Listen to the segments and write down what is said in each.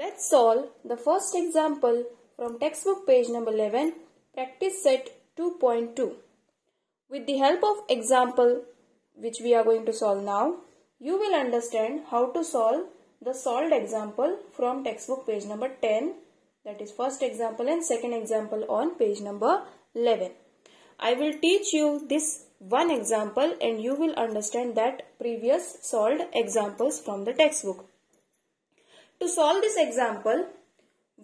Let's solve the first example from textbook page number 11, practice set 2.2. With the help of example which we are going to solve now, you will understand how to solve the solved example from textbook page number 10 that is first example and second example on page number 11. I will teach you this one example and you will understand that previous solved examples from the textbook. To solve this example,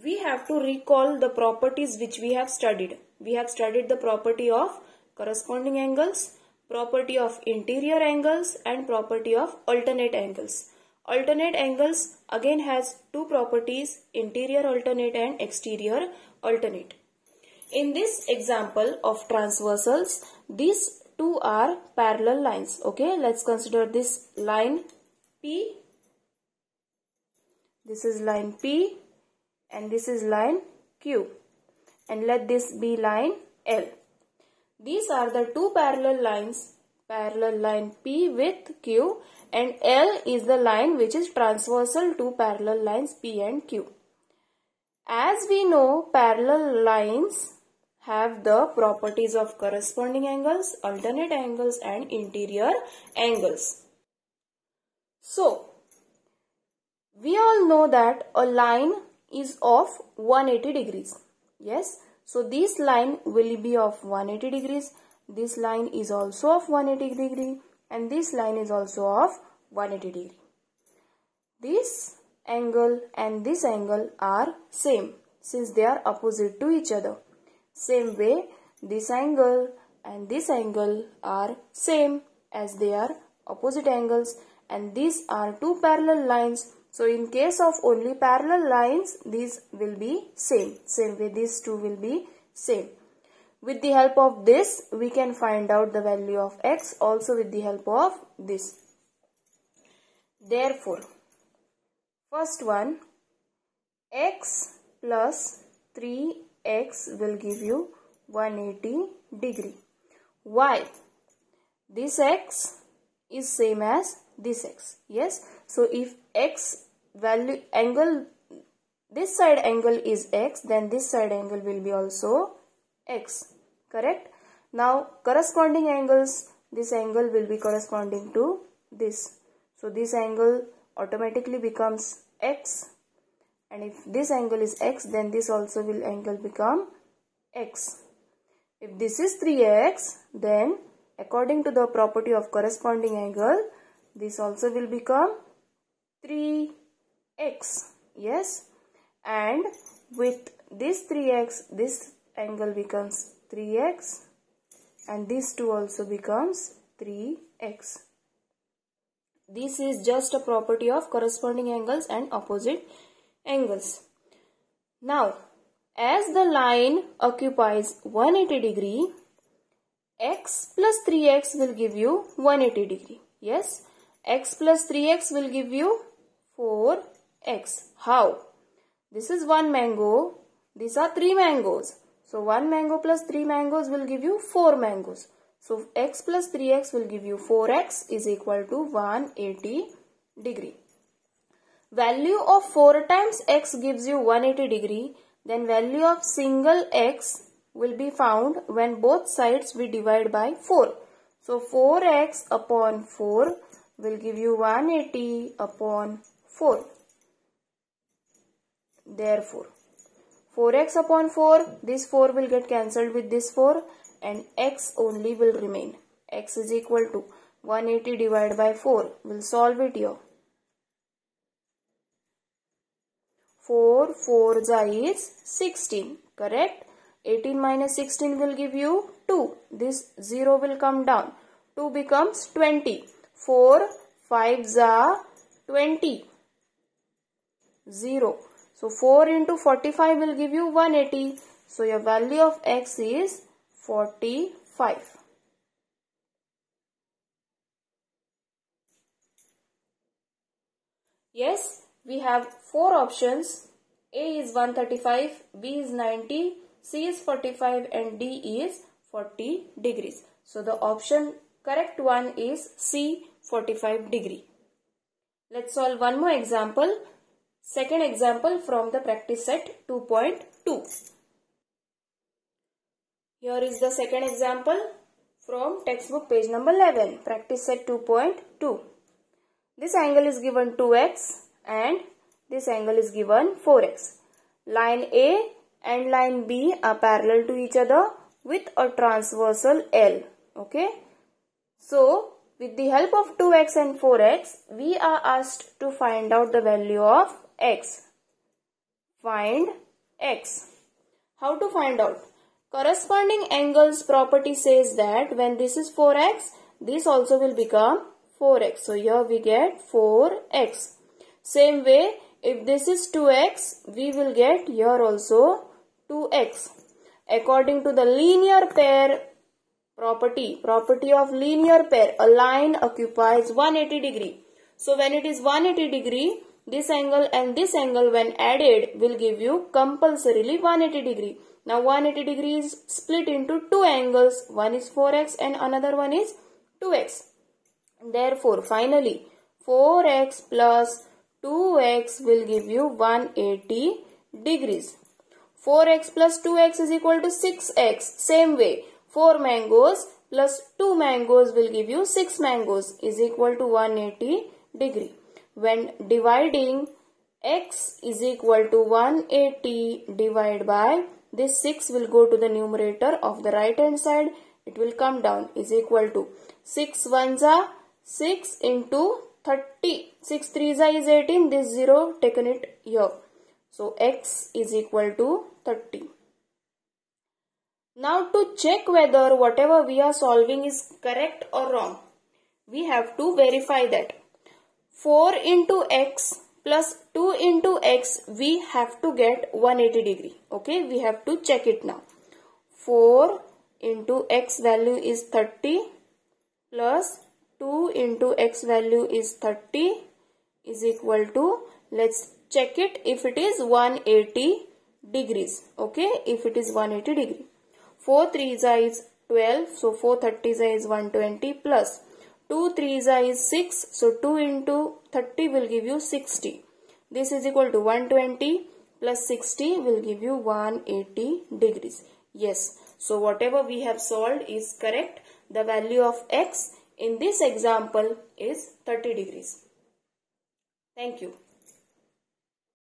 we have to recall the properties which we have studied. We have studied the property of corresponding angles, property of interior angles and property of alternate angles. Alternate angles again has two properties interior alternate and exterior alternate. In this example of transversals, these two are parallel lines. Okay, let's consider this line P this is line P and this is line Q and let this be line L. These are the two parallel lines parallel line P with Q and L is the line which is transversal to parallel lines P and Q. As we know parallel lines have the properties of corresponding angles, alternate angles and interior angles. So, we all know that a line is of 180 degrees. Yes. So this line will be of 180 degrees. This line is also of 180 degree and this line is also of 180 degree. This angle and this angle are same since they are opposite to each other. Same way this angle and this angle are same as they are opposite angles and these are two parallel lines so in case of only parallel lines, these will be same. Same way these two will be same. With the help of this, we can find out the value of x also with the help of this. Therefore, first one, x plus 3x will give you 180 degree. Why? This x is same as this x. Yes. So if x value angle this side angle is x then this side angle will be also x correct? Now corresponding angles this angle will be corresponding to this. So this angle automatically becomes x and if this angle is x then this also will angle become x. If this is 3x then according to the property of corresponding angle this also will become 3 x yes? And with this 3x this angle becomes 3x and this 2 also becomes 3x this is just a property of corresponding angles and opposite angles. Now as the line occupies 180 degree x plus 3x will give you 180 degree yes? X plus 3x will give you 4 x. How? This is one mango. These are three mangoes. So 1 mango plus 3 mangoes will give you 4 mangoes. So x plus 3x will give you 4x is equal to 180 degree. Value of 4 times x gives you 180 degree. Then value of single x will be found when both sides we divide by 4. So 4x upon 4 will give you 180 upon 4. Therefore, 4x upon 4, this 4 will get cancelled with this 4 and x only will remain. x is equal to 180 divided by 4. We'll solve it here. 4, 4 is 16, correct? 18 minus 16 will give you 2. This 0 will come down. 2 becomes 20. 4, 5 are 20. 0. So 4 into 45 will give you 180. So your value of x is 45. Yes, we have four options. A is 135, B is 90, C is 45 and D is 40 degrees. So the option correct one is C 45 degree. Let's solve one more example. Second example from the practice set 2.2. Here is the second example from textbook page number 11, practice set 2.2. This angle is given 2x and this angle is given 4x. Line A and line B are parallel to each other with a transversal L. Okay. So, with the help of 2x and 4x, we are asked to find out the value of x. Find x. How to find out? Corresponding angles property says that when this is 4x, this also will become 4x. So here we get 4x. Same way, if this is 2x, we will get here also 2x. According to the linear pair property, property of linear pair, a line occupies 180 degree. So when it is 180 degree, this angle and this angle when added will give you compulsorily 180 degree. Now 180 degree is split into two angles. One is 4x and another one is 2x. Therefore, finally, 4x plus 2x will give you 180 degrees. 4x plus 2x is equal to 6x. Same way, 4 mangoes plus 2 mangoes will give you 6 mangoes is equal to 180 degree. When dividing x is equal to 180 divided by this 6 will go to the numerator of the right hand side. It will come down is equal to 6 ones are 6 into 30. 6 threes are is 18. This 0 taken it here. So x is equal to 30. Now to check whether whatever we are solving is correct or wrong, we have to verify that. 4 into x plus 2 into x we have to get 180 degree. Okay we have to check it now. 4 into x value is 30 plus 2 into x value is 30 is equal to let's check it if it is 180 degrees. Okay if it is 180 degree. 4 3 is 12 so 4 30 is 120 plus 2 3 is 6. So 2 into 30 will give you 60. This is equal to 120 plus 60 will give you 180 degrees. Yes. So whatever we have solved is correct. The value of x in this example is 30 degrees. Thank you.